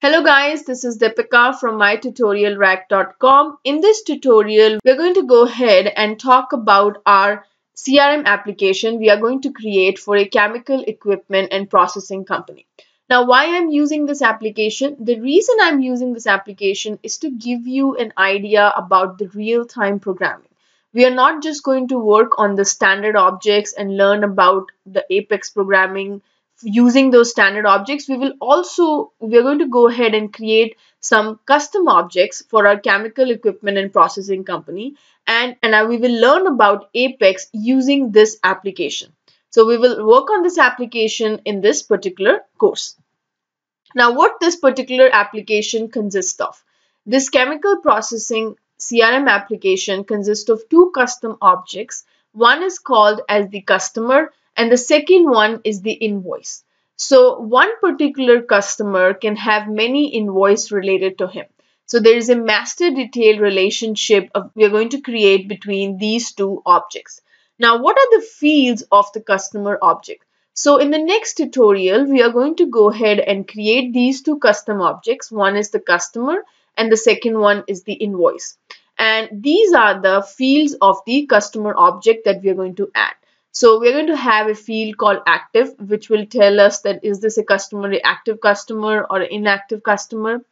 Hello guys, this is Deepika from mytutorialrack.com. In this tutorial, we're going to go ahead and talk about our CRM application we are going to create for a chemical equipment and processing company. Now, why I'm using this application? The reason I'm using this application is to give you an idea about the real-time programming. We are not just going to work on the standard objects and learn about the Apex programming using those standard objects, we will also, we're going to go ahead and create some custom objects for our chemical equipment and processing company. And, and we will learn about Apex using this application. So we will work on this application in this particular course. Now what this particular application consists of. This chemical processing CRM application consists of two custom objects. One is called as the customer and the second one is the invoice. So one particular customer can have many invoice related to him. So there is a master detail relationship of, we are going to create between these two objects. Now, what are the fields of the customer object? So in the next tutorial, we are going to go ahead and create these two custom objects. One is the customer and the second one is the invoice. And these are the fields of the customer object that we are going to add. So we're going to have a field called active, which will tell us that is this a customer, a active customer or an inactive customer.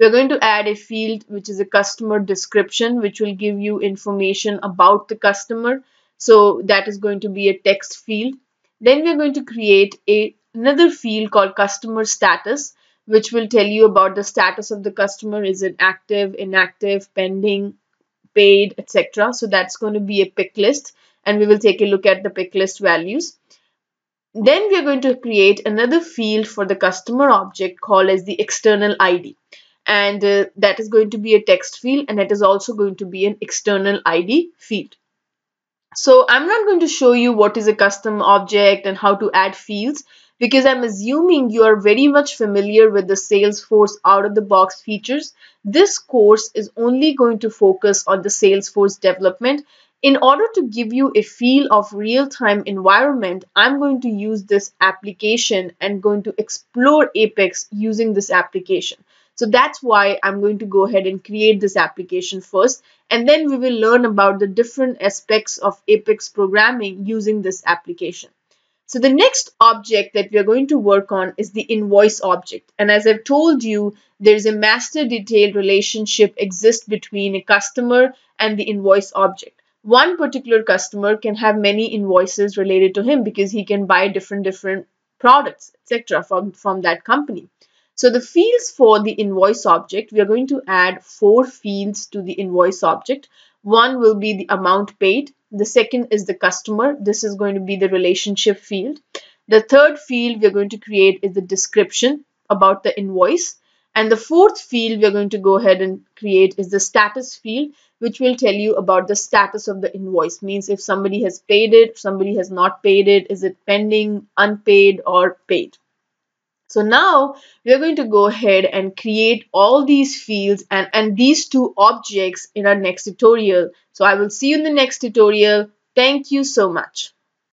We're going to add a field which is a customer description, which will give you information about the customer. So that is going to be a text field. Then we're going to create a, another field called customer status, which will tell you about the status of the customer. Is it active, inactive, pending, paid, etc. So that's going to be a pick list and we will take a look at the pick list values. Then we are going to create another field for the customer object called as the external ID. And uh, that is going to be a text field and it is also going to be an external ID field. So I'm not going to show you what is a custom object and how to add fields because I'm assuming you are very much familiar with the Salesforce out of the box features. This course is only going to focus on the Salesforce development in order to give you a feel of real-time environment, I'm going to use this application and going to explore Apex using this application. So that's why I'm going to go ahead and create this application first and then we will learn about the different aspects of Apex programming using this application. So the next object that we are going to work on is the invoice object. And as I've told you, there is a master detail relationship exists between a customer and the invoice object one particular customer can have many invoices related to him because he can buy different different products etc from from that company. So the fields for the invoice object we are going to add four fields to the invoice object. One will be the amount paid. The second is the customer. This is going to be the relationship field. The third field we are going to create is the description about the invoice and the fourth field we're going to go ahead and create is the status field, which will tell you about the status of the invoice. Means if somebody has paid it, somebody has not paid it, is it pending, unpaid, or paid. So now we're going to go ahead and create all these fields and, and these two objects in our next tutorial. So I will see you in the next tutorial. Thank you so much.